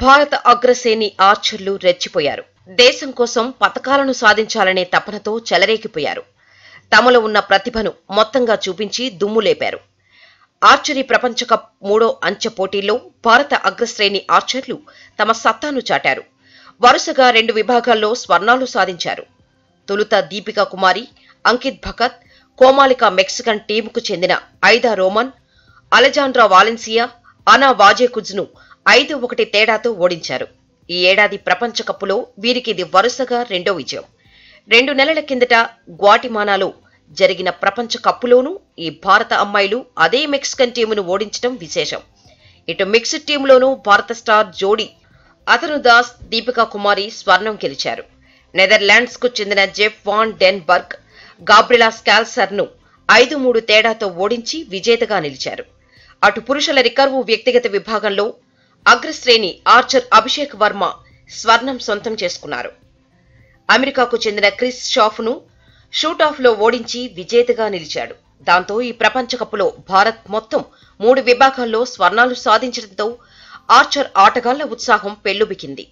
భారత అగ్రశ్రేణి ఆర్చర్లు రెచ్చిపోయారు. దేశం కోసం పతకాలను సాధించాలనే తపనతో చెలరేగిపోయారు. తమలో ఉన్న ప్రతిభను మొత్తంగా చూపించి దుమ్ము లేపారు. ఆర్చరీ ప్రపంచకప్ మూడో అంచె పోటీల్లో భారత అగ్రశ్రేణి ఆర్చర్లు తమ సత్తాను చాటారు. వరుసగా రెండు విభాగాల్లో స్వర్ణాలు సాధించారు. తొలుత దీపికా కుమారి అంకిత్ భగత్ కోమాలిక మెక్సికన్ టీముకు చెందిన ఐదా రోమన్ అలెజాండ్రా వాలెన్సియా అనా వాజేకుజ్ను ఐదు ఒకటి తేడాతో ఓడించారు. ఈ ఏడాది ప్రపంచ కప్పులో వీరికి ఇది వరుసగా రెండో విజయం. రెండు నెలల కిందట గ్వాటిమానాలో జరిగిన ప్రపంచ కప్పులోనూ ఈ భారత అమ్మాయిలు అదే మెక్సికన్ టీమును ఓడించడం విశేషం. ఇటు మిక్స్డ్ టీంలోనూ భారత స్టార్ జోడీ అతను దాస్ దీపికా కుమారి స్వర్ణం గెలిచారు. నెదర్లాండ్స్కు చెందిన జెఫ్ వాన్ డెన్బర్గ్ గాబ్రిలా స్కాల్సర్ను ఐదు మూడు తేడాతో ఓడించి విజేతగా నిలిచారు. అటు పురుషుల రికర్వ్ వ్యక్తిగత విభాగంలో అగ్రశ్రేణి ఆర్చర్ అభిషేక్ వర్మ స్వర్ణం సొంతం చేసుకున్నారు. అమెరికాకు చెందిన క్రిస్ షాఫ్ను షూటాఫ్లో ఓడించి విజేతగా నిలిచాడు. దాంతో ఈ ప్రపంచ కప్లో భారత్ మొత్తం మూడు విభాగాల్లో స్వర్ణాలు సాధించడంతో ఆర్చర్ ఆటగాళ్ళ ఉత్సాహం పెల్లుబికింది